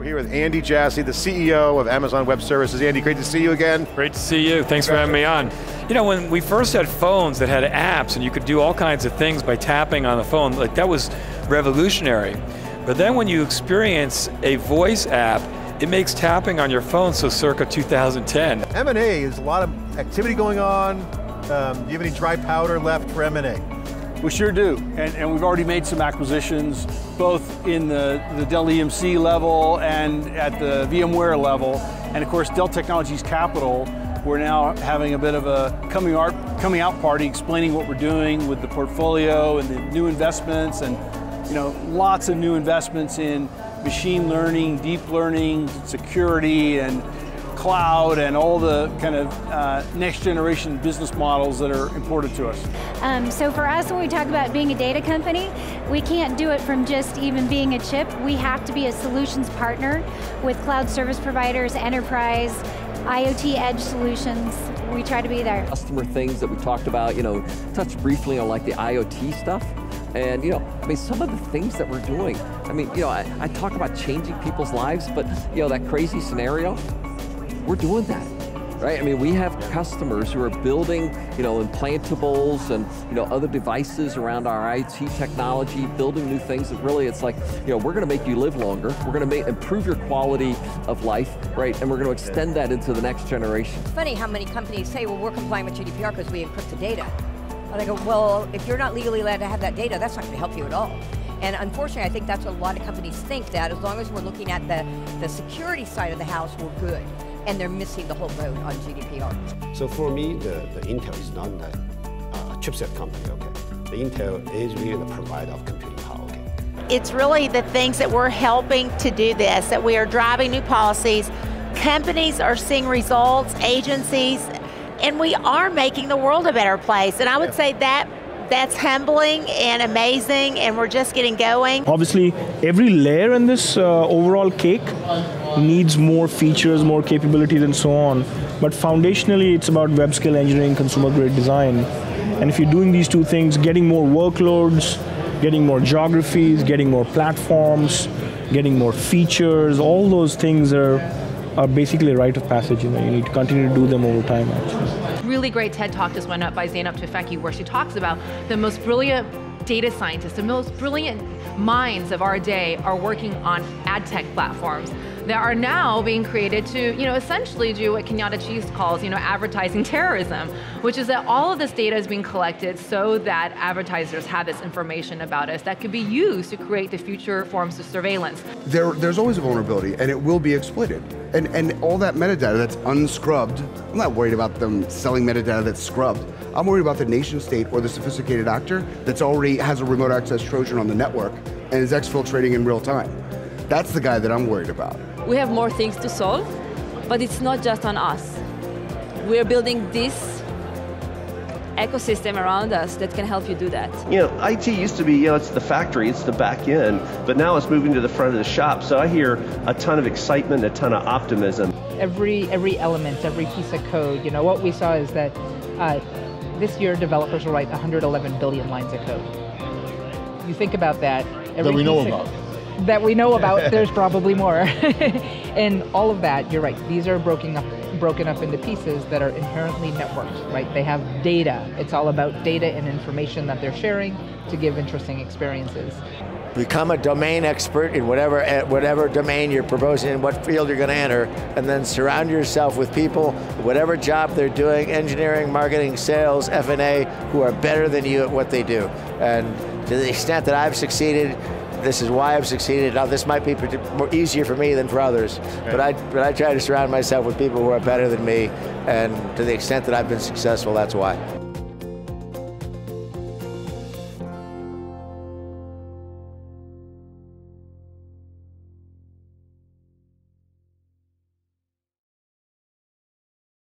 We're here with Andy Jassy, the CEO of Amazon Web Services. Andy, great to see you again. Great to see you. Thanks for having me on. You know, when we first had phones that had apps and you could do all kinds of things by tapping on the phone, like that was revolutionary. But then when you experience a voice app, it makes tapping on your phone so circa 2010. M&A is a lot of activity going on. Um, do you have any dry powder left for M&A? We sure do, and, and, we've already made some acquisitions, both in the, the Dell EMC level and at the VMware level. And of course, Dell Technologies Capital, we're now having a bit of a coming, art, coming out party explaining what we're doing with the portfolio and the new investments and you know, lots of new investments in machine learning, deep learning, security, and cloud and all the kind of uh, next generation business models that are important to us. Um, so for us, when we talk about being a data company, we can't do it from just even being a chip. We have to be a solutions partner with cloud service providers, enterprise, IoT edge solutions. We try to be there. Customer things that we talked about, you know, touch briefly on like the IoT stuff. And you know, I mean, some of the things that we're doing, I mean, you know, I, I talk about changing people's lives, but you know, that crazy scenario, we're doing that right? I mean, we have customers who are building, you know, implantables and, you know, other devices around our IT technology, building new things that really, it's like, you know, we're going to make you live longer. We're going to improve your quality of life, right? And we're going to extend that into the next generation. It's funny how many companies say, well, we're complying with GDPR because we encrypt the data. And I go, well, if you're not legally allowed to have that data, that's not going to help you at all. And unfortunately, I think that's what a lot of companies think that as long as we're looking at the, the security side of the house, we're good. And they're missing the whole boat on GDPR. So for me, the, the Intel is not a, uh, a chipset company, okay? The Intel is really the provider of computing power, okay? It's really the things that we're helping to do this, that we are driving new policies. Companies are seeing results, agencies, and we are making the world a better place. And I would say that that's humbling and amazing, and we're just getting going. Obviously, every layer in this uh, overall cake needs more features, more capabilities, and so on. But foundationally, it's about web scale engineering, consumer grade design. And if you're doing these two things, getting more workloads, getting more geographies, getting more platforms, getting more features, all those things are are basically a rite of passage. You know, you need to continue to do them over time. Actually, really great TED talk just went up by Zeynep Tufekci, where she talks about the most brilliant data scientists, the most brilliant minds of our day are working on ad tech platforms that are now being created to, you know, essentially do what Kenyatta Cheese calls, you know, advertising terrorism, which is that all of this data is being collected so that advertisers have this information about us that could be used to create the future forms of surveillance. There, there's always a vulnerability, and it will be exploited. And, and all that metadata that's unscrubbed, I'm not worried about them selling metadata that's scrubbed. I'm worried about the nation state or the sophisticated actor that's already has a remote access Trojan on the network and is exfiltrating in real time. That's the guy that I'm worried about. We have more things to solve, but it's not just on us. We're building this ecosystem around us that can help you do that. You know, IT used to be, you know, it's the factory, it's the back end, but now it's moving to the front of the shop. So I hear a ton of excitement, a ton of optimism. Every every element, every piece of code, you know, what we saw is that uh, this year developers will write 111 billion lines of code. You think about that. that we know about that we know about, there's probably more. and all of that, you're right, these are broken up broken up into pieces that are inherently networked, right? They have data. It's all about data and information that they're sharing to give interesting experiences. Become a domain expert in whatever whatever domain you're proposing in what field you're going to enter, and then surround yourself with people, whatever job they're doing, engineering, marketing, sales, F&A, who are better than you at what they do. And to the extent that I've succeeded, this is why I've succeeded. Now, this might be more easier for me than for others, but I but I try to surround myself with people who are better than me, and to the extent that I've been successful, that's why.